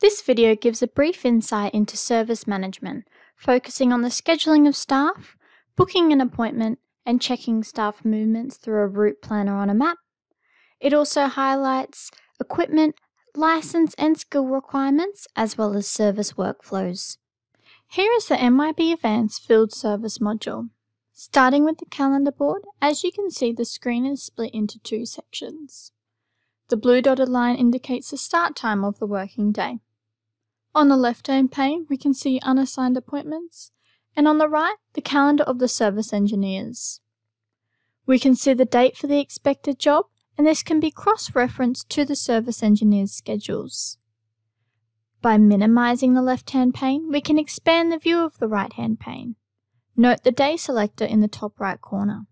This video gives a brief insight into service management, focusing on the scheduling of staff, booking an appointment, and checking staff movements through a route planner on a map. It also highlights equipment, license and skill requirements, as well as service workflows. Here is the MYOB Advanced Field Service module. Starting with the calendar board, as you can see the screen is split into two sections. The blue dotted line indicates the start time of the working day. On the left-hand pane, we can see unassigned appointments, and on the right, the calendar of the service engineers. We can see the date for the expected job, and this can be cross-referenced to the service engineer's schedules. By minimizing the left-hand pane, we can expand the view of the right-hand pane. Note the day selector in the top right corner.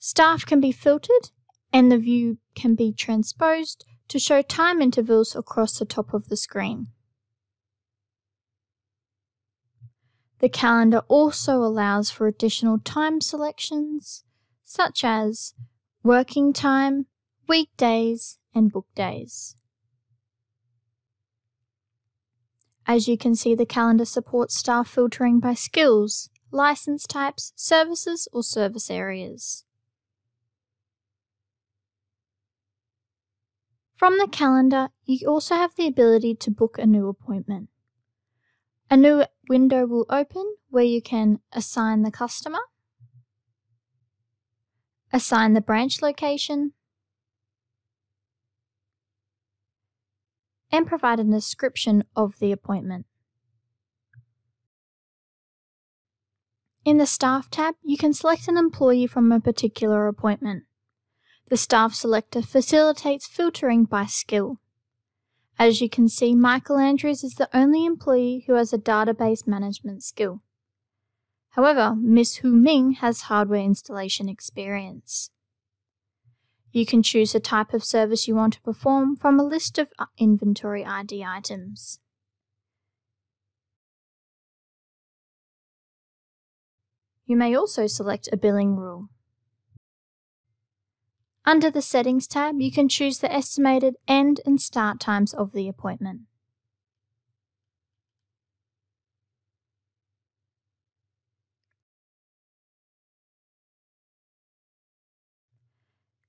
Staff can be filtered and the view can be transposed to show time intervals across the top of the screen. The calendar also allows for additional time selections, such as working time, weekdays, and book days. As you can see, the calendar supports staff filtering by skills, license types, services, or service areas. From the calendar, you also have the ability to book a new appointment. A new window will open where you can assign the customer, assign the branch location, and provide a description of the appointment. In the Staff tab, you can select an employee from a particular appointment. The staff selector facilitates filtering by skill. As you can see, Michael Andrews is the only employee who has a database management skill. However, Miss Hu Ming has hardware installation experience. You can choose the type of service you want to perform from a list of uh, inventory ID items. You may also select a billing rule. Under the Settings tab, you can choose the estimated end and start times of the appointment.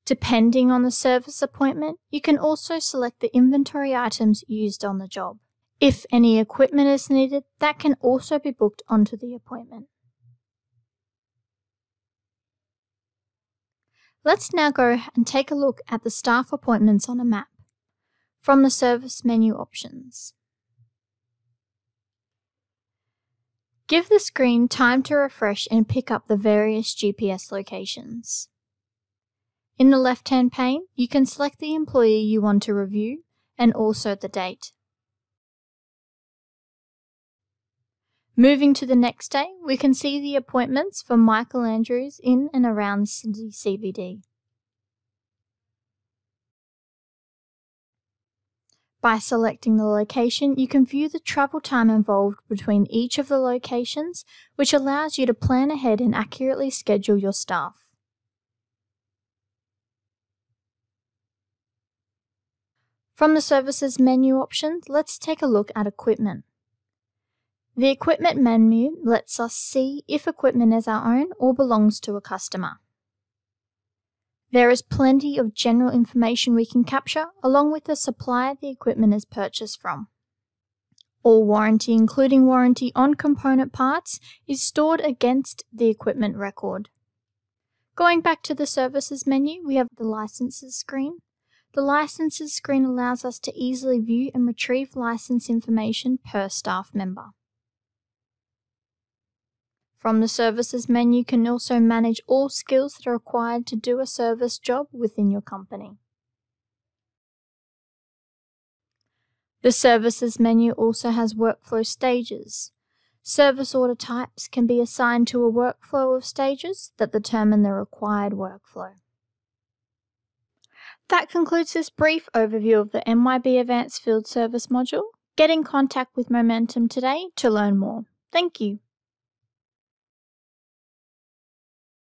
Depending on the service appointment, you can also select the inventory items used on the job. If any equipment is needed, that can also be booked onto the appointment. Let's now go and take a look at the staff appointments on a map from the service menu options. Give the screen time to refresh and pick up the various GPS locations. In the left-hand pane, you can select the employee you want to review and also the date. Moving to the next day, we can see the appointments for Michael Andrews in and around Sydney CBD. By selecting the location, you can view the travel time involved between each of the locations, which allows you to plan ahead and accurately schedule your staff. From the Services menu options, let's take a look at equipment. The equipment menu lets us see if equipment is our own or belongs to a customer. There is plenty of general information we can capture along with the supplier the equipment is purchased from. All warranty, including warranty on component parts, is stored against the equipment record. Going back to the Services menu, we have the Licenses screen. The Licenses screen allows us to easily view and retrieve license information per staff member. From the Services menu, you can also manage all skills that are required to do a service job within your company. The Services menu also has workflow stages. Service order types can be assigned to a workflow of stages that determine the required workflow. That concludes this brief overview of the MYOB Advanced Field Service module. Get in contact with Momentum today to learn more. Thank you.